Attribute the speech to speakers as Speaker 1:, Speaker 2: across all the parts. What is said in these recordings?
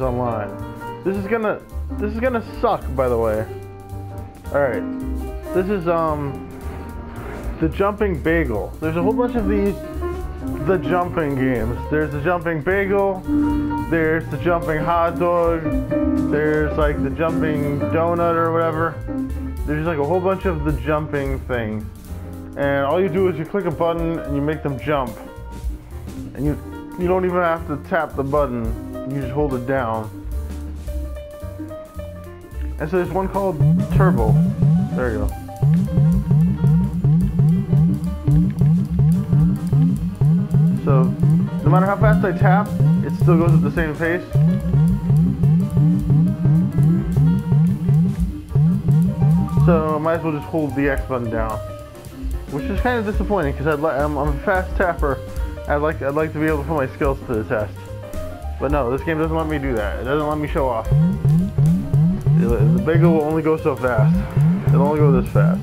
Speaker 1: online. This is gonna this is gonna suck by the way. Alright. This is um the jumping bagel. There's a whole bunch of these the jumping games. There's the jumping bagel, there's the jumping hot dog, there's like the jumping donut or whatever. There's like a whole bunch of the jumping things. And all you do is you click a button and you make them jump. And you you don't even have to tap the button. You just hold it down. And so there's one called Turbo. There you go. So no matter how fast I tap, it still goes at the same pace. So I might as well just hold the X button down, which is kind of disappointing because I'm, I'm a fast tapper. I'd like I'd like to be able to put my skills to the test. But no, this game doesn't let me do that. It doesn't let me show off. The bagel will only go so fast. It'll only go this fast.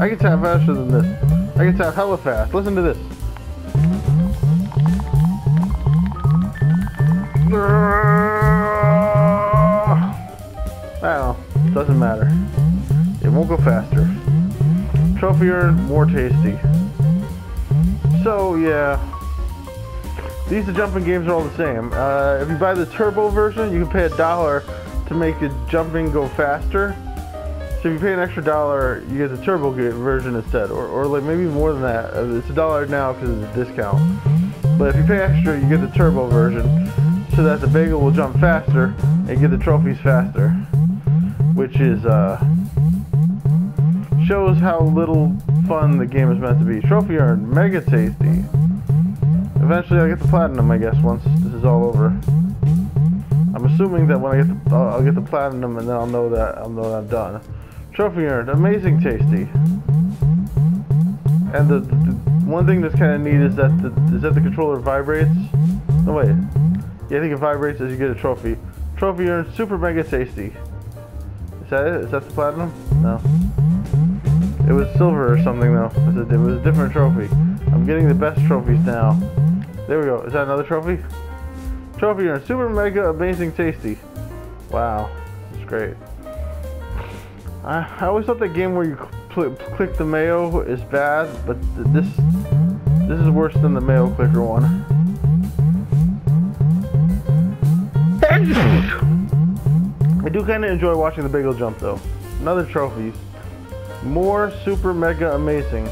Speaker 1: I can tap faster than this. I can tap hella fast. Listen to this. I. Doesn't matter. It won't go faster. Trophy earned, more tasty. So, yeah. These jumping games are all the same. Uh, if you buy the turbo version, you can pay a dollar to make the jumping go faster. So if you pay an extra dollar, you get the turbo version instead, or, or like maybe more than that. Uh, it's a dollar now because it's a discount. But if you pay extra, you get the turbo version, so that the bagel will jump faster and get the trophies faster, which is uh, shows how little fun the game is meant to be. Trophy earned, mega tasty. Eventually I'll get the platinum, I guess, once this is all over. I'm assuming that when I get the, I'll get the platinum and then I'll know that I'll know that I'm done. Trophy earned, amazing tasty. And the, the, the one thing that's kind of neat is that the, is that the controller vibrates. No wait, yeah, I think it vibrates as you get a trophy. Trophy earned, super mega tasty. Is that it? Is that the platinum? No. It was silver or something though. It was a different trophy. I'm getting the best trophies now. There we go. Is that another trophy? Trophy earned. Super mega amazing tasty. Wow. That's great. I, I always thought that game where you cl click the mayo is bad, but th this this is worse than the mayo clicker one. I do kind of enjoy watching the bagel jump though. Another trophies. More super mega amazing.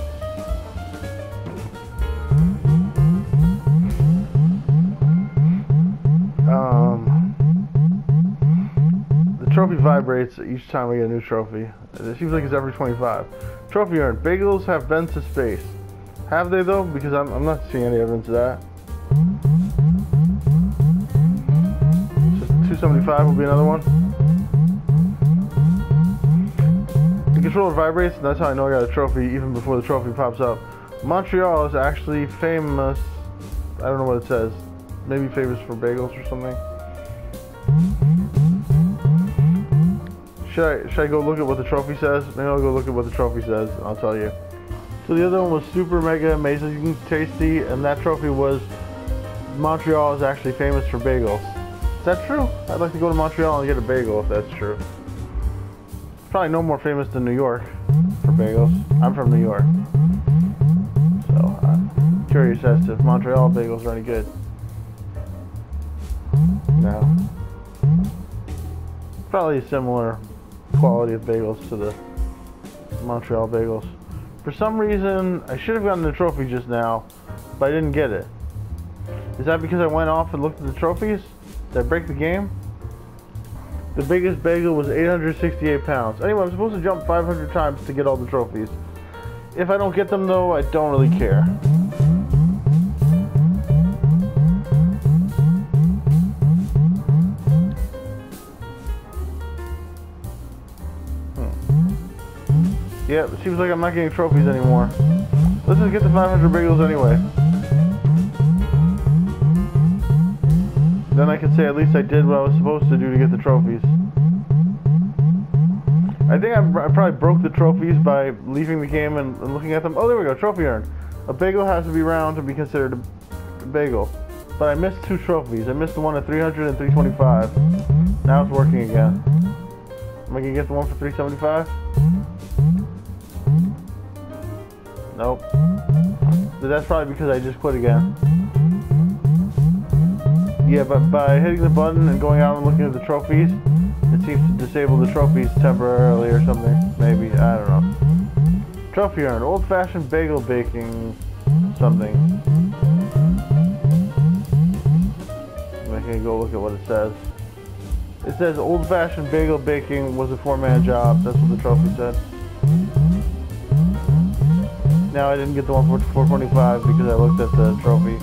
Speaker 1: Vibrates each time we get a new trophy. It seems like it's every 25. Trophy earned. Bagels have been to space. Have they though? Because I'm, I'm not seeing any evidence of that. Just 275 will be another one. The controller vibrates, and that's how I know I got a trophy even before the trophy pops up. Montreal is actually famous. I don't know what it says. Maybe famous for bagels or something. Should I, should I go look at what the trophy says? Maybe I'll go look at what the trophy says. I'll tell you. So the other one was super mega amazing tasty, and that trophy was Montreal is actually famous for bagels. Is that true? I'd like to go to Montreal and get a bagel if that's true. Probably no more famous than New York for bagels. I'm from New York. So I'm curious as to if Montreal bagels are any good. No. Probably similar quality of bagels to the Montreal bagels. For some reason, I should have gotten the trophy just now, but I didn't get it. Is that because I went off and looked at the trophies? Did I break the game? The biggest bagel was 868 pounds. Anyway, I'm supposed to jump 500 times to get all the trophies. If I don't get them though, I don't really care. Yep, it seems like I'm not getting trophies anymore. Let's just get the 500 bagels anyway. Then I can say at least I did what I was supposed to do to get the trophies. I think I, I probably broke the trophies by leaving the game and, and, looking at them. Oh, there we go, trophy earned. A bagel has to be round to be considered a bagel. But I missed two trophies. I missed the one at 300 and 325. Now it's working again. Am I gonna get the one for 375? Nope. But that's probably because I just quit again. Yeah, but by hitting the button and going out and looking at the trophies, it seems to disable the trophies temporarily or something. Maybe, I don't know. Trophy earned, old-fashioned bagel baking something. I can go look at what it says. It says old-fashioned bagel baking was a four-man job. That's what the trophy said. Now I didn't get the one for 425 because I looked at the trophy.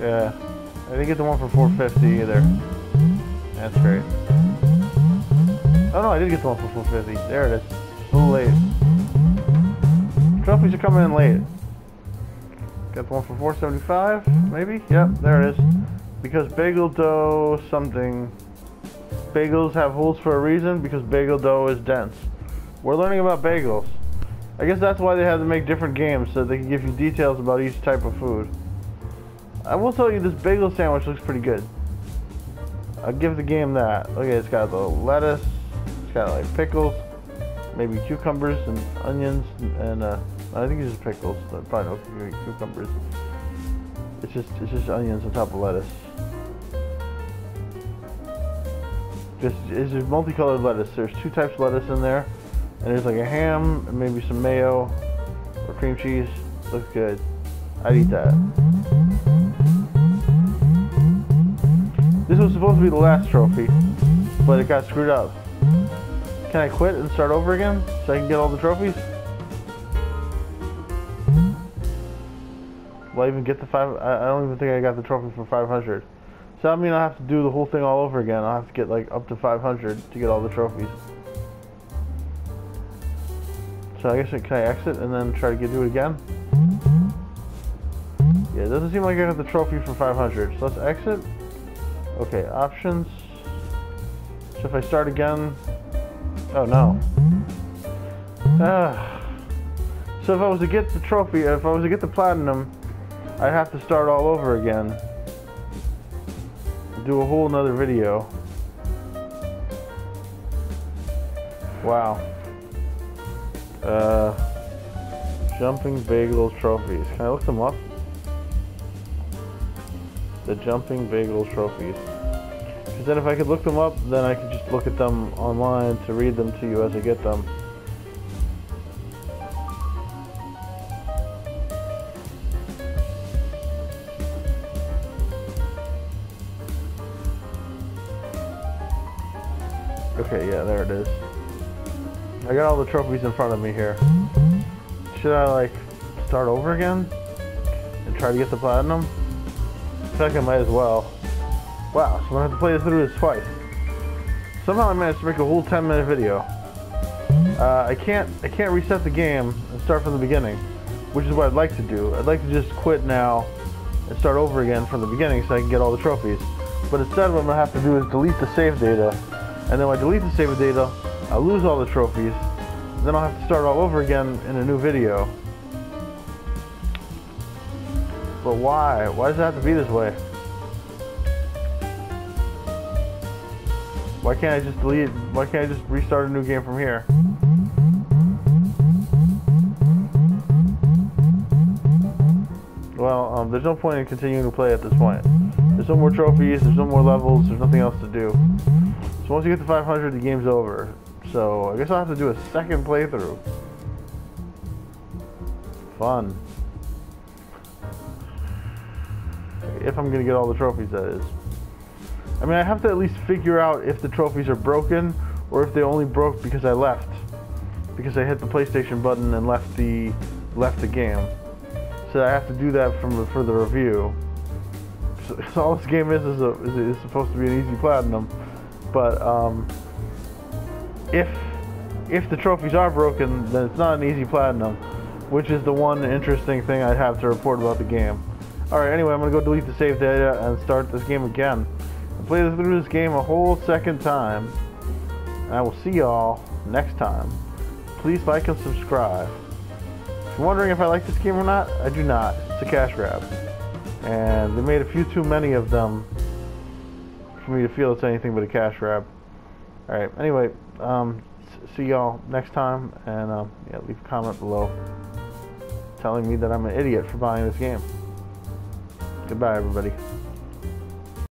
Speaker 1: Yeah, I didn't get the one for 450 either. That's great. Oh no, I did get the one for 450. There it is. A little late. Trophies are coming in late. Got the one for 475, maybe? Yep, there it is. Because bagel dough something. Bagels have holes for a reason because bagel dough is dense. We're learning about bagels. I guess that's why they have to make different games so they can give you details about each type of food. I will tell you this bagel sandwich looks pretty good. I'll give the game that. Okay, it's got the lettuce, it's got like pickles, maybe cucumbers and onions, and uh, I think it's just pickles. Probably no cucumbers. It's just it's just onions on top of lettuce. Just is multicolored lettuce. There's two types of lettuce in there, and there's like a ham and maybe some mayo or cream cheese. Looks good. I'd eat that. This was supposed to be the last trophy, but it got screwed up. Can I quit and start over again so I can get all the trophies? Will I even get the five? I, don't even think I got the trophy for 500. So I mean I have to do the whole thing all over again. I'll have to get like up to 500 to get all the trophies. So I guess I, can I exit and then try to get do it again? Yeah, it doesn't seem like I got the trophy for 500. So let's exit. Okay, options. So if I start again, oh no. Ah. So if I was to get the trophy, if I was to get the platinum, I'd have to start all over again. Do a whole nother video. Wow. Uh, jumping bagel trophies. Can I look them up? the Jumping Bagel trophies. Because then if I could look them up, then I could just look at them online to read them to you as I get them. Okay, yeah, there it is. I got all the trophies in front of me here. Should I, like, start over again? And try to get the platinum? Second, might as well. Wow, so I'm gonna have to play this through this twice. Somehow I managed to make a whole 10 minute video. Uh, I can't I can't reset the game and start from the beginning, which is what I'd like to do. I'd like to just quit now and start over again from the beginning so I can get all the trophies. But instead what I'm gonna have to do is delete the save data, and then when I delete the save data, I'll lose all the trophies. Then I'll have to start all over again in a new video. But why? Why does it have to be this way? Why can't I just delete, why can't I just restart a new game from here? Well, um, there's no point in continuing to play at this point. There's no more trophies, there's no more levels, there's nothing else to do. So once you get to 500, the game's over. So I guess I'll have to do a second playthrough. Fun. If I'm gonna get all the trophies, that is. I mean, I have to at least figure out if the trophies are broken or if they only broke because I left. Because I hit the PlayStation button and left the left the game. So I have to do that from for the review. So, so all this game is is, a, is, is supposed to be an easy platinum, but um, if if the trophies are broken, then it's not an easy platinum, which is the one interesting thing I'd have to report about the game. Alright, anyway, I'm to go delete the save data and start this game again. And play through this game a whole second time. And I will see y'all next time, please like and subscribe. If you're wondering if I like this game or not, I do not. It's a cash grab. And they made a few too many of them for me to feel it's anything but a cash grab. Alright, anyway, um, see y'all next time, and um, yeah, leave a comment below telling me that I'm an idiot for buying this game. Goodbye, everybody.